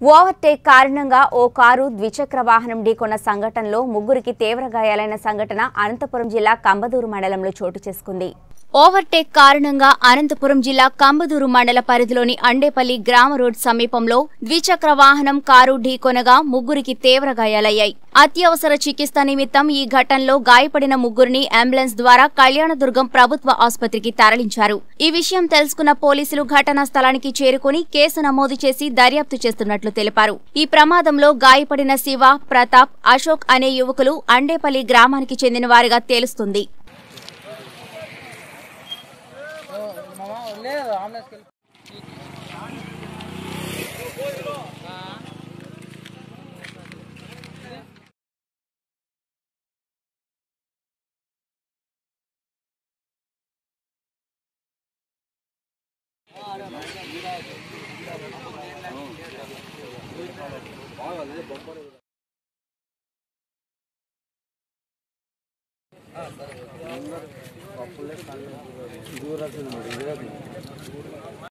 Overtake కారణంగా ఓ car ద్విచక్ర వాహనం ఢీకొన్న సంఘటనలో ముగ్గురికి తీవ్ర గాయాలైన సంఘటన అనంతపురం జిల్లా కంబదూరు మండలంలో చోటు చేసుకుంది. ఓవర్టేక్ కారణంగా అనంతపురం జిల్లా కంబదూరు మండల పరిధిలోని అండేపల్లి గ్రామ రోడ్ సమీపంలో ద్విచక్ర వాహనం కారు ఢీకొనగా ముగ్గురికి తీవ్ర గాయాలయ్యాయి. అత్యవసర చికిత్స నిమిత్తం ఈ ఘటనలో గాయపడిన ముగ్గురిని అంబులెన్స్ ద్వారా కళ్యాణదుర్గం ప్రభుత్వ ఆసుపత్రికి తరలించారు. ఈ విషయం తెలుసుకున్న పోలీసులు ఘటనా స్థలానికి చేరుకుని కేసు నమోదు చేసి దర్యాప్తు చేస్తున్నట్లు తెలిపారు. ఈ ప్రమాదంలో గాయపడిన శివ ప్రతాప్ అశోక్ అనే యువకులు అండేపల్లి గ్రామానికి చెందిన వారిగా తెలుస్తుంది. లేదు అంబులెన్స్కి బాగా బొమ్మలు ದೂರ ದೂರ